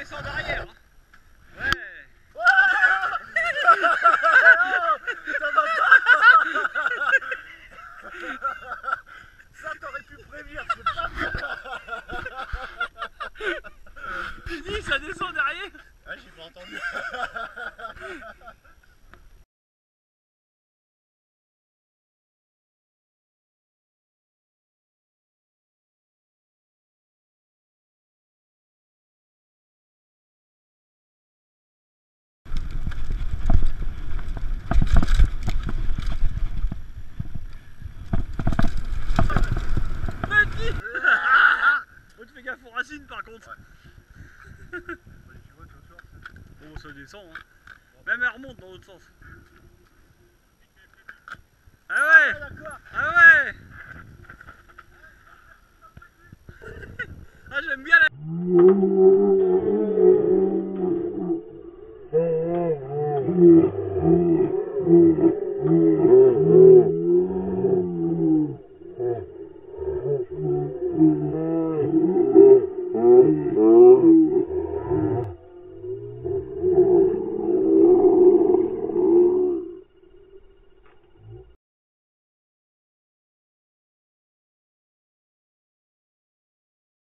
descend derrière. hein. Ouais. Pas Ça t'aurais pu prévenir, c'est pas bien dis ça descend derrière par contre. Ouais. ça descend. Hein. Même elle remonte dans l'autre sens. Ah ouais Ah ouais ah ah, j'aime bien la...